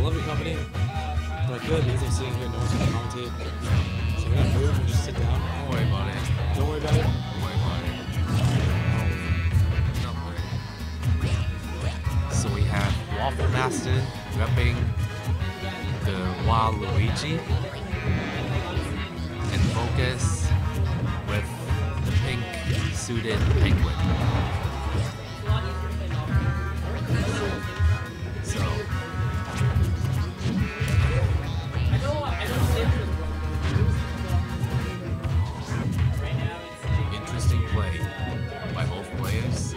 I love your company, but I feel like because I'm sitting here, no one's going to commentate. So I'm going to move and just sit down. Don't worry about it. Don't worry about it. Don't worry about it. So we have Wafflemastah repping the Waluigi and focus with the pink suited penguin. By both players.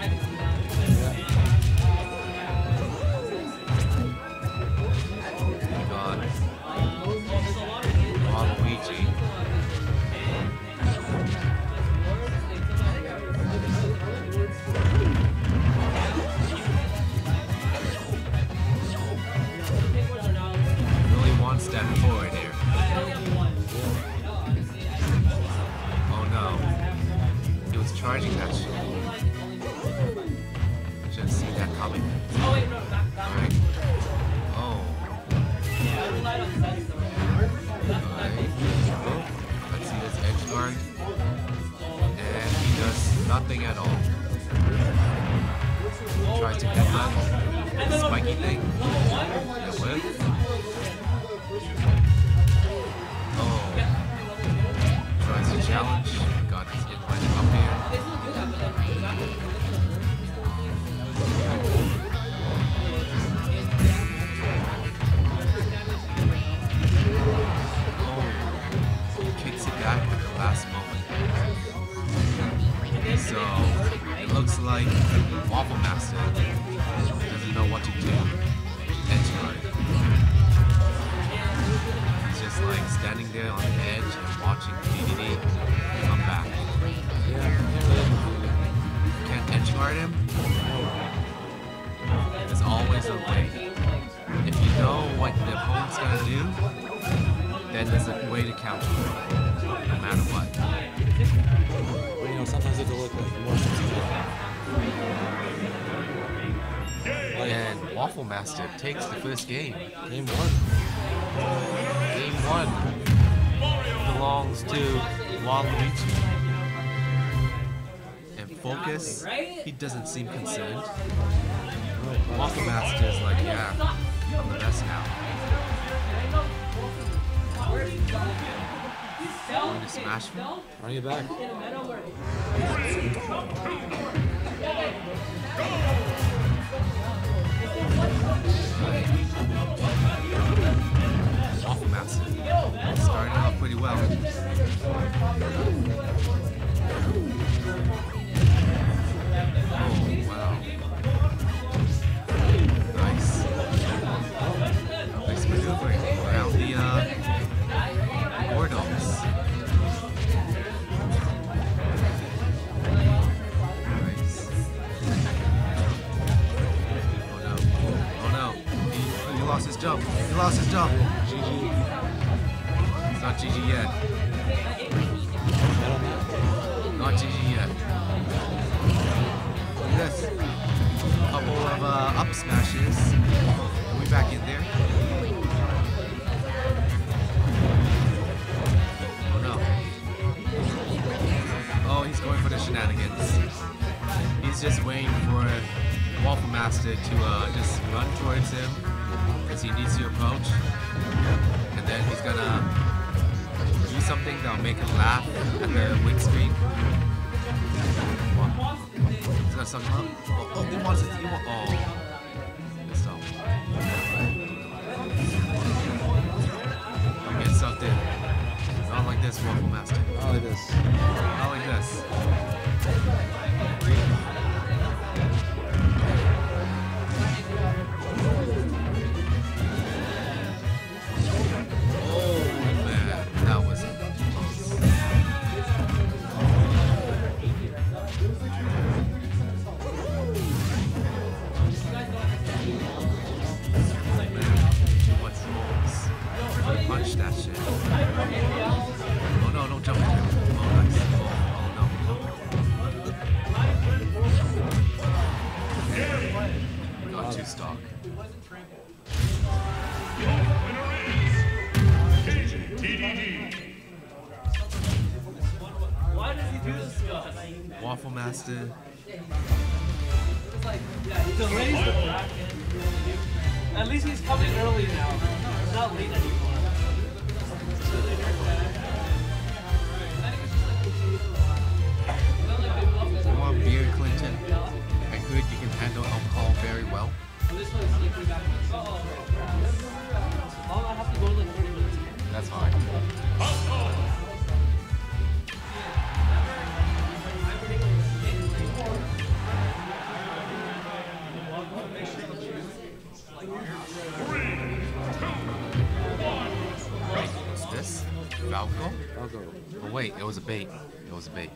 Guard. And he does nothing at all. Tries to get that spiky thing. That whip. Oh. Tries to challenge. There's a way to counter it, no matter what. But you know, sometimes it look like motions. And Wafflemastah takes the first game. Game one. Game one belongs to Waluigi. And Focus, he doesn't seem concerned. Wafflemastah is like, yeah, I'm the best now. Going to smash me? Running it back. At this. Couple of uh, up smashes. We back in there? Oh no. Oh, he's going for the shenanigans. He's just waiting for Wafflemastah to uh, just run towards him because he needs to approach. And then he's gonna do something that'll make him laugh at the wing He's gonna up. Oh, oh, he wants it. He wa- oh. Missed out. You get sucked in. Not like this, Wafflemastah. Not like this. Not like this. No. Got two stock. Why does he do this to us? Wafflemastah. Like, yeah, he delays the bracket. At least he's coming early now. He's not late anymore. Wait, it was a bait. It was a bait.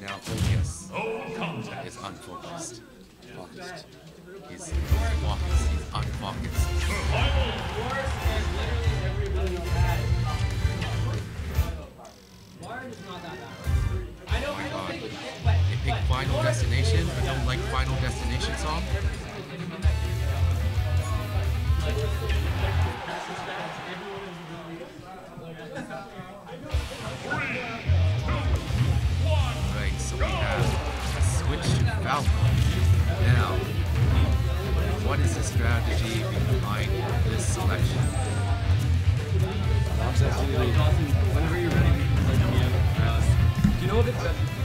Now focus. Is unfocused. Focused. He's focused. He's unfocused. Oh my god. They pick Final Destination. I don't like Final Destination song. Do you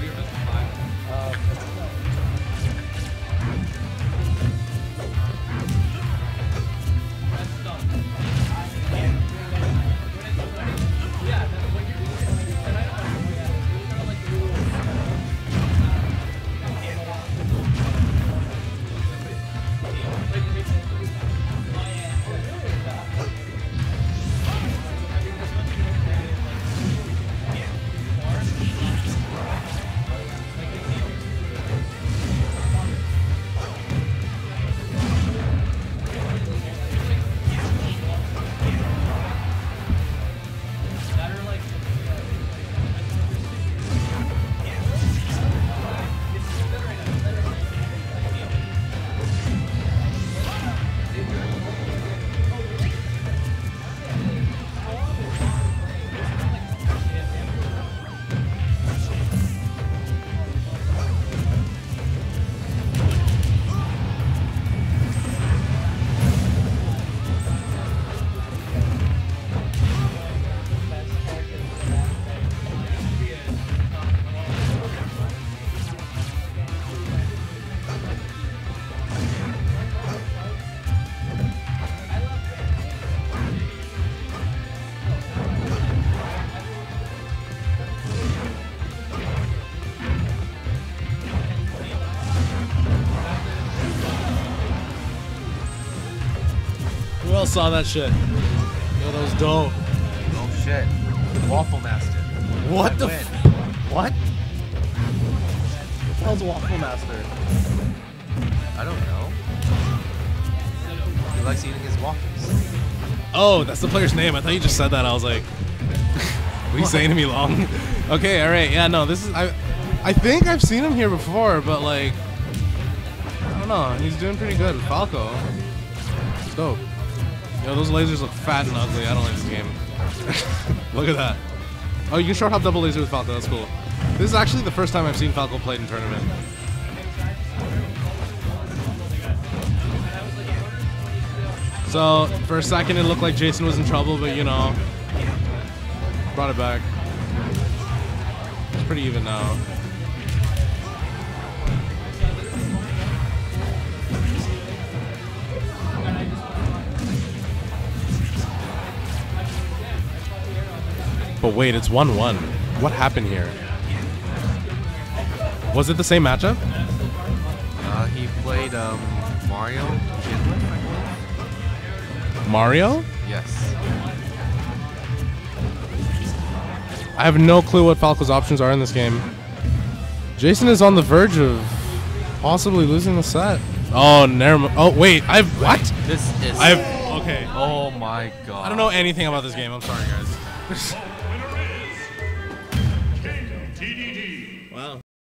Else saw that shit? Yo, that was dope. Oh shit. Wafflemastah. What the win. f- What? What the hell's Wafflemastah? I don't know. He likes eating his waffles. Oh, that's the player's name. I thought you just said that. I was like, what are you saying to me, Long? okay, all right. Yeah, no, this is I. I think I've seen him here before, but like, I don't know. He's doing pretty good. Falco. Dope. Yo, those lasers look fat and ugly. I don't like this game. look at that. Oh, you can short hop double laser with Falco. That's cool. This is actually the first time I've seen Falco played in tournament. So for a second, it looked like Jason was in trouble, but you know, brought it back. It's pretty even now. But wait, it's 1 1. What happened here? Was it the same matchup? Uh, he played um, Mario Jinlet, I believe. Mario? Yes. I have no clue what Falco's options are in this game. Jason is on the verge of possibly losing the set. Oh, never. mi- Oh, wait. I've what? This is. I've okay. Oh my god. I don't know anything about this game. I'm sorry, guys.